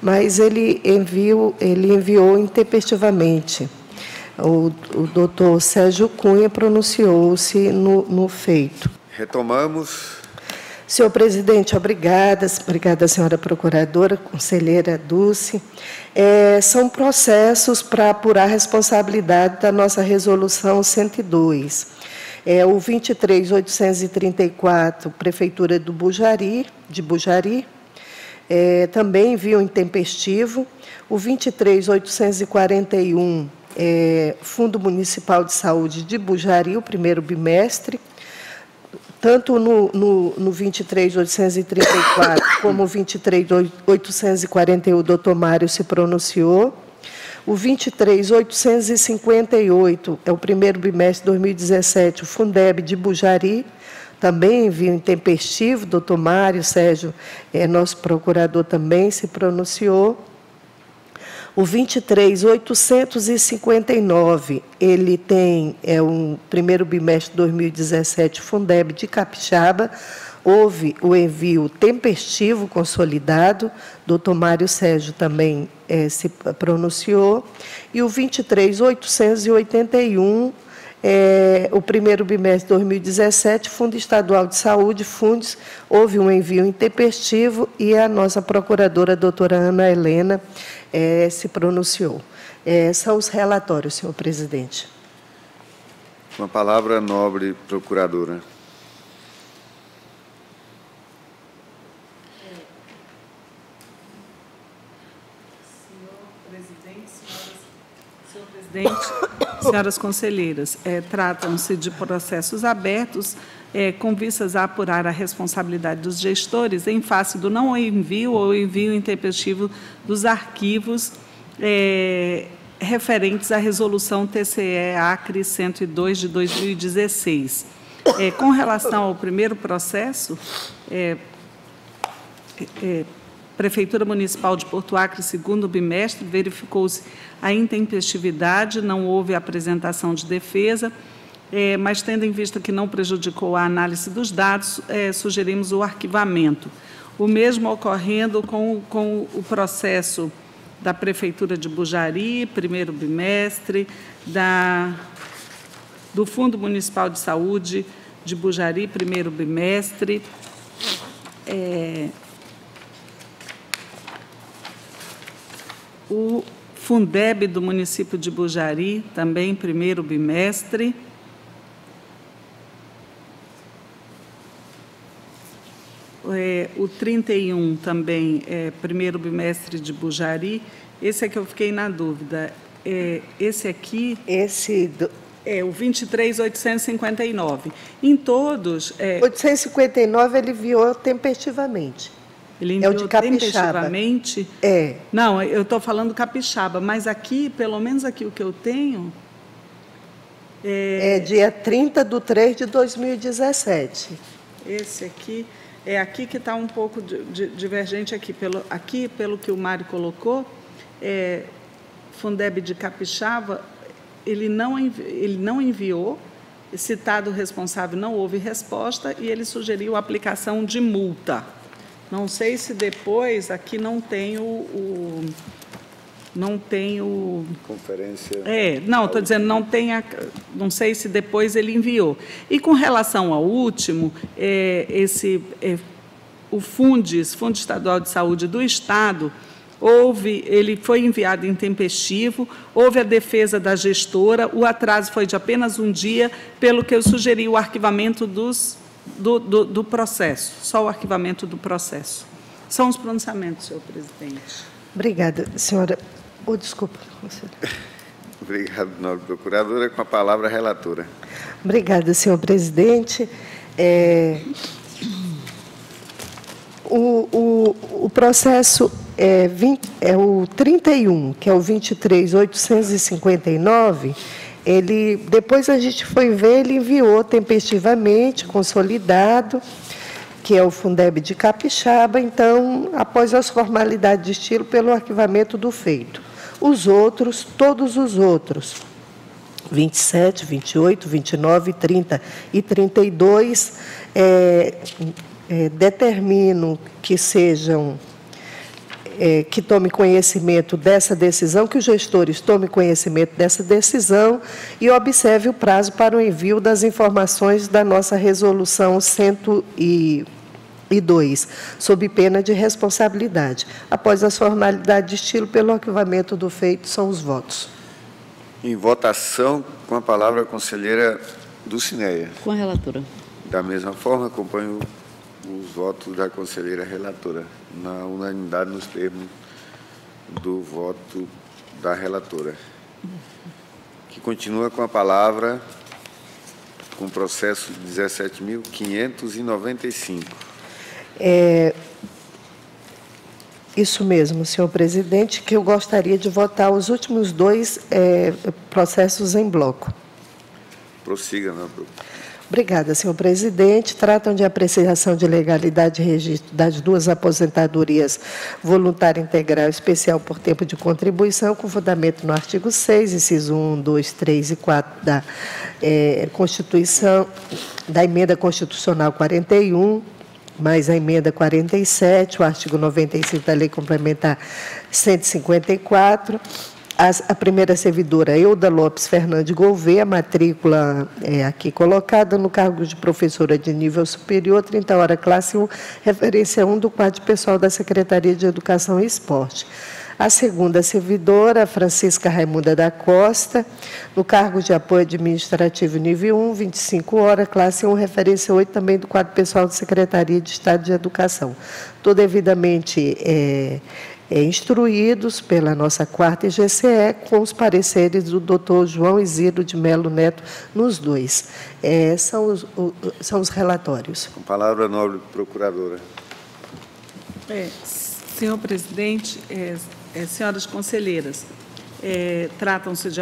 mas ele enviou, ele enviou intempestivamente. O, o doutor Sérgio Cunha pronunciou-se no, no feito. Retomamos. Senhor presidente, obrigada, obrigada, senhora procuradora, conselheira Dulce. É, são processos para apurar a responsabilidade da nossa resolução 102. É o 23834, Prefeitura do Bujari, de Bujari, é, também envio intempestivo. O 23841, é, Fundo Municipal de Saúde de Bujari, o primeiro bimestre tanto no, no, no 23.834 como 23.841, o doutor Mário se pronunciou. O 23.858 é o primeiro bimestre de 2017, o Fundeb de Bujari, também envio intempestivo, doutor Mário Sérgio, é, nosso procurador, também se pronunciou. O 23859, ele tem é um primeiro bimestre de 2017 Fundeb de Capixaba, houve o envio tempestivo consolidado, doutor Mário Sérgio também é, se pronunciou, e o 23881 é, o primeiro bimestre de 2017, Fundo Estadual de Saúde, Fundes, houve um envio intempestivo e a nossa procuradora, doutora Ana Helena, é, se pronunciou. É, são os relatórios, senhor presidente. Com a palavra, nobre procuradora. Senhor presidente, senhoras conselheiras, é, tratam-se de processos abertos é, com vistas a apurar a responsabilidade dos gestores em face do não envio ou envio intempestivo dos arquivos é, referentes à resolução TCE Acre 102 de 2016. É, com relação ao primeiro processo, é, é, Prefeitura Municipal de Porto Acre, segundo bimestre, verificou-se a intempestividade, não houve apresentação de defesa, é, mas tendo em vista que não prejudicou a análise dos dados, é, sugerimos o arquivamento. O mesmo ocorrendo com, com o processo da Prefeitura de Bujari, primeiro bimestre, da, do Fundo Municipal de Saúde de Bujari, primeiro bimestre, é, o Fundeb do município de Bujari, também primeiro bimestre. É, o 31 também é primeiro bimestre de Bujari. Esse é que eu fiquei na dúvida. É, esse aqui. Esse. Do... É o 23,859. Em todos. É... 859 ele enviou tempestivamente. Ele enviou é o de Capixaba. É. Não, eu estou falando Capixaba, mas aqui, pelo menos aqui o que eu tenho. É, é dia 30 de 3 de 2017. Esse aqui. É aqui que está um pouco divergente aqui. Pelo, aqui, pelo que o Mário colocou, é, Fundeb de Capixaba, ele não, ele não enviou, citado o responsável não houve resposta e ele sugeriu a aplicação de multa. Não sei se depois, aqui não tem o, o não tem o conferência. É, não, estou dizendo não tem a, não sei se depois ele enviou. E com relação ao último, é, esse é, o Fundes, Fundo Estadual de Saúde do Estado, houve, ele foi enviado intempestivo, houve a defesa da gestora, o atraso foi de apenas um dia, pelo que eu sugeri o arquivamento dos do, do, do processo, só o arquivamento do processo. São os pronunciamentos, senhor presidente. Obrigada, senhora. Oh, desculpa, Obrigado, nobre procuradora. Com a palavra, a relatora. Obrigada, senhor presidente. É, o, o, o processo é, 20, é o 31, que é o 23.859, ele, depois a gente foi ver, ele enviou tempestivamente, consolidado, que é o Fundeb de Capixaba, então, após as formalidades de estilo, pelo arquivamento do feito. Os outros, todos os outros, 27, 28, 29, 30 e 32, é, é, determino que sejam é, que tome conhecimento dessa decisão, que os gestores tomem conhecimento dessa decisão e observe o prazo para o envio das informações da nossa resolução 102, sob pena de responsabilidade. Após as formalidades de estilo, pelo arquivamento do feito, são os votos. Em votação, com a palavra a conselheira Dulcineia. Com a relatora. Da mesma forma, acompanho os votos da conselheira relatora, na unanimidade nos termos do voto da relatora. Que continua com a palavra com o processo 17.595. É, isso mesmo, senhor presidente, que eu gostaria de votar os últimos dois é, processos em bloco. Prossiga, não, Obrigada, senhor presidente. Tratam de apreciação de legalidade e registro das duas aposentadorias voluntária integral especial por tempo de contribuição, com fundamento no artigo 6, inciso 1, 2, 3 e 4 da é, Constituição, da emenda constitucional 41, mais a emenda 47, o artigo 95 da Lei Complementar 154 a, primeira servidora, Euda Lopes Fernandes Gouveia, matrícula é, aqui colocada no cargo de professora de nível superior, 30 horas, classe 1, referência 1 do quadro pessoal da Secretaria de Educação e Esporte. A segunda servidora, Francisca Raimunda da Costa, no cargo de apoio administrativo nível 1, 25 horas, classe 1, referência 8, também do quadro pessoal da Secretaria de Estado de Educação. Estou devidamente é, é, instruídos pela nossa quarta IGCE com os pareceres do doutor João Isidro de Melo Neto nos dois. É, são, os, o, são os relatórios. Com palavra, nobre procuradora. É, senhor presidente, é, é, senhoras conselheiras, É, Tratam-se de,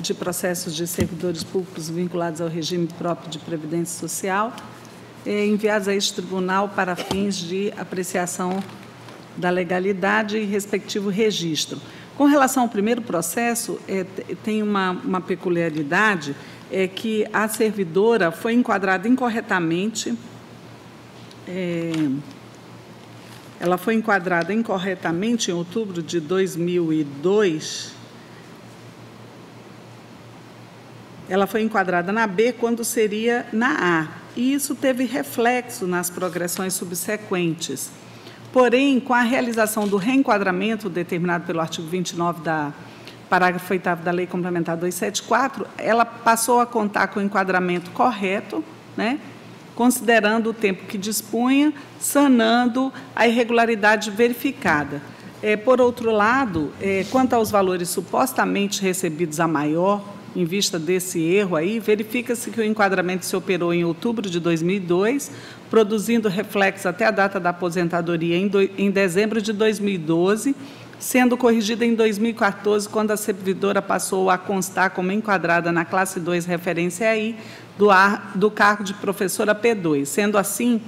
de processos de servidores públicos vinculados ao regime próprio de previdência social, é, enviados a este tribunal para fins de apreciação da legalidade e respectivo registro. Com relação ao primeiro processo, é, tem uma, uma peculiaridade, é que a servidora foi enquadrada incorretamente é, ela foi enquadrada incorretamente em outubro de 2002. Ela foi enquadrada na B quando seria na A. E isso teve reflexo nas progressões subsequentes. Porém, com a realização do reenquadramento determinado pelo artigo 29 da parágrafo 8 da Lei Complementar 274, ela passou a contar com o enquadramento correto, né? considerando o tempo que dispunha, sanando a irregularidade verificada. É, por outro lado, é, quanto aos valores supostamente recebidos a maior, em vista desse erro aí, verifica-se que o enquadramento se operou em outubro de 2002, produzindo reflexo até a data da aposentadoria em, do, em dezembro de 2012, sendo corrigida em 2014, quando a servidora passou a constar como enquadrada na classe 2 referência aí, do, ar, do cargo de professora P2. Sendo assim,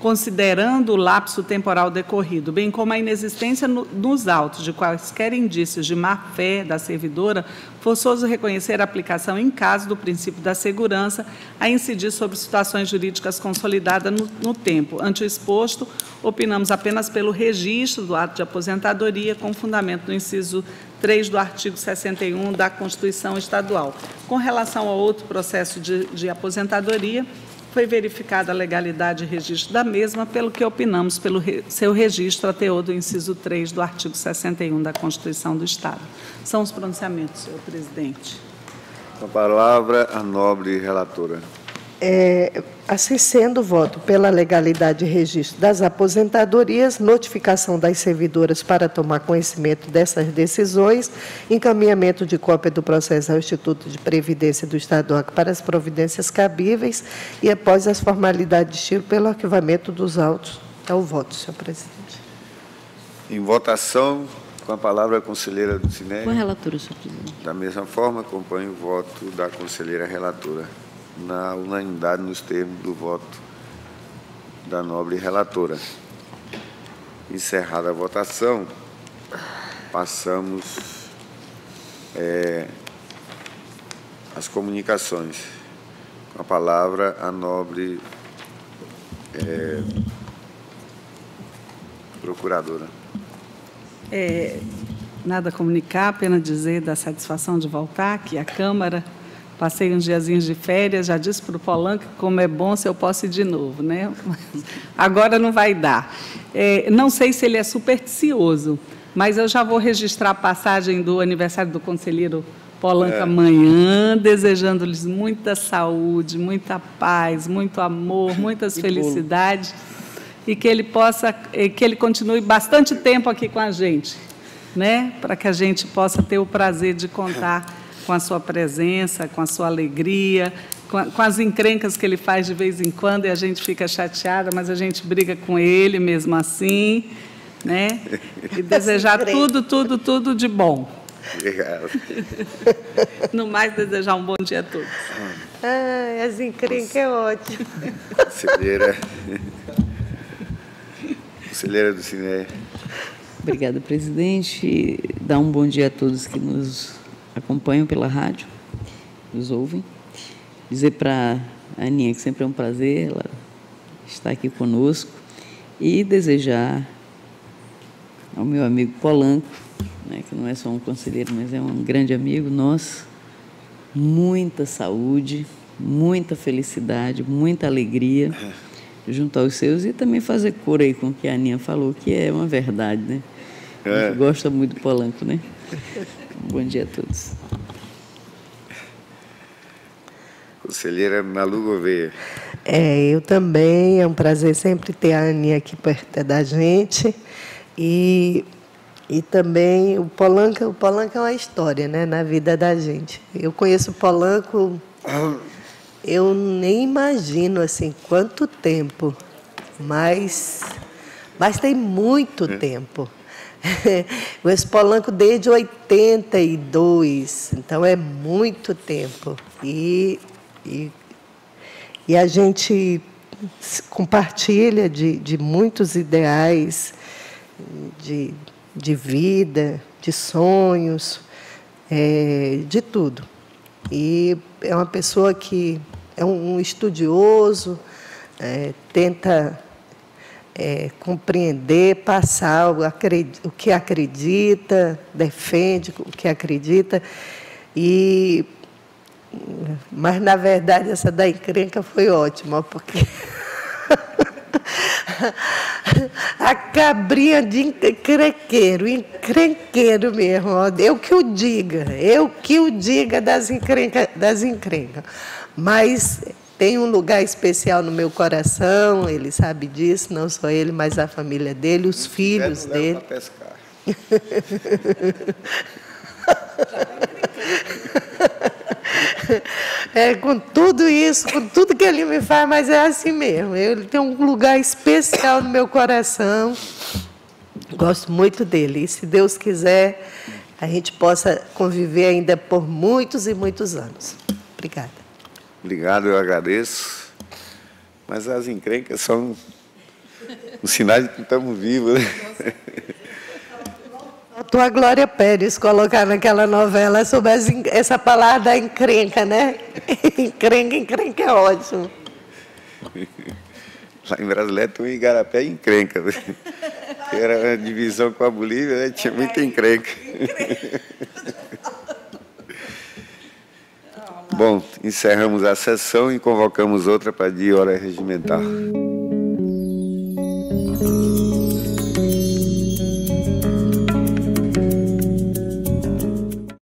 considerando o lapso temporal decorrido, bem como a inexistência no, nos autos de quaisquer indícios de má-fé da servidora, forçoso reconhecer a aplicação em caso do princípio da segurança a incidir sobre situações jurídicas consolidadas no, no tempo. Ante o exposto, opinamos apenas pelo registro do ato de aposentadoria com fundamento no inciso 3 do artigo 61 da Constituição Estadual. Com relação ao outro processo de, de aposentadoria, foi verificada a legalidade e registro da mesma, pelo que opinamos pelo re, seu registro a teor do inciso 3 do artigo 61 da Constituição do Estado. São os pronunciamentos, senhor presidente. Com a palavra, a nobre relatora. É, assim sendo, voto pela legalidade e registro das aposentadorias, notificação das servidoras para tomar conhecimento dessas decisões, encaminhamento de cópia do processo ao Instituto de Previdência do Estado do Acre para as providências cabíveis e, após as formalidades de estilo, pelo arquivamento dos autos. É o voto, senhor presidente. Em votação, com a palavra a conselheira do Cine. Com a relatora, senhor presidente. Da mesma forma, acompanho o voto da conselheira relatora na unanimidade nos termos do voto da nobre relatora. Encerrada a votação, passamos é, às comunicações. Com a palavra, a nobre é, procuradora. É, nada a comunicar, apenas dizer da satisfação de voltar, que a Câmara Passei uns diazinhos de férias, já disse para o Polanco como é bom se eu posso ir de novo, né? Agora não vai dar. É, não sei se ele é supersticioso, mas eu já vou registrar a passagem do aniversário do conselheiro Polanco é. amanhã, desejando-lhes muita saúde, muita paz, muito amor, muitas felicidades e que ele possa, que ele continue bastante tempo aqui com a gente, né? Para que a gente possa ter o prazer de contar com a sua presença, com a sua alegria, com, a, com, as encrencas que ele faz de vez em quando e a gente fica chateada, mas a gente briga com ele mesmo assim, né? E desejar tudo, tudo, tudo de bom. Obrigado. No mais, desejar um bom dia a todos. Ah, as encrencas é ótimo. Conselheira. Conselheira do Cine. Obrigada, presidente. Dá um bom dia a todos que nos acompanham pela rádio, nos ouvem. Dizer para a Aninha que sempre é um prazer ela estar aqui conosco e desejar ao meu amigo Polanco, né, que não é só um conselheiro, mas é um grande amigo nosso, muita saúde, muita felicidade, muita alegria junto aos seus e também fazer cor aí com o que a Aninha falou, que é uma verdade, né? É. gosta muito do Polanco, né? Bom dia a todos. Conselheira Malu Gouveia. É, eu também. É um prazer sempre ter a Aninha aqui perto da gente. E, e também o Polanco, o Polanco é uma história né, na vida da gente. Eu conheço o Polanco, eu nem imagino assim quanto tempo, mas, mas tem muito é. tempo. o Expolanco desde 82, então é muito tempo. E, e, e a gente compartilha de, de muitos ideais de, de vida, de sonhos, é, de tudo. E é uma pessoa que é um estudioso, é, tenta é, compreender, passar o, o que acredita, defende o que acredita. E, mas, na verdade, essa da encrenca foi ótima, porque a cabrinha de encrenqueiro, encrenqueiro mesmo, eu que o diga, eu que o diga das encrencas. Das encrenca. Mas tem um lugar especial no meu coração, ele sabe disso, não só ele, mas a família dele, os filhos dele. pescar. É, com tudo isso, com tudo que ele me faz, mas é assim mesmo. Ele tem um lugar especial no meu coração. Gosto muito dele. E se Deus quiser, a gente possa conviver ainda por muitos e muitos anos. Obrigada. Obrigado, eu agradeço. Mas as encrencas são um sinal de que estamos vivos. Né? Faltou a Glória Pérez colocar naquela novela sobre as, essa palavra da encrenca, né? encrenca, encrenca é ótimo. Lá em Brasileiro tem um Igarapé e encrenca. Né? Era uma divisão com a Bolívia, né? tinha muita encrenca. Bom, encerramos a sessão e convocamos outra para de hora regimental.